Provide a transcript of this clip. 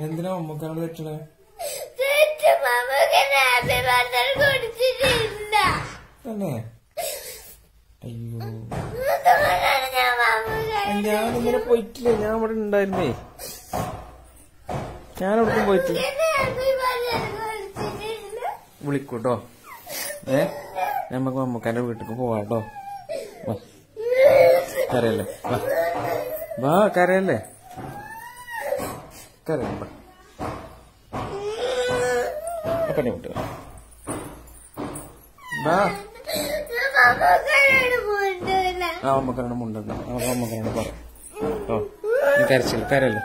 എന്തിനാ അമ്മക്കാരോട് തെറ്റണേ? തന്നെ? അയ്യോ. ഞാൻ ഇങ്ങനെ പോയിട്ടില്ല. ഞാൻ ഇവിടെ ഉണ്ടായിരുന്നേ. ഞാൻ എവിടേക്കും പോയിട്ടില്ല വിളിക്കൂട്ടോ. ഏ? നമുക്ക് മമ്മക്കാരുടെ വീട്ടിലേക്ക് പോവാട്ടോ. വാ. കരയല്ലേ? വാ കരയല്ലേ? കരയുണ്ട്. കണ്ണി മുട്ടുക വാ. ആ അമ്മക്കരണ്ട് മുണ്ടെന്ന് നമുക്ക് അമ്മക്കരണ്ട് പറ. കരച്ചില്ല കരയല്ലേ?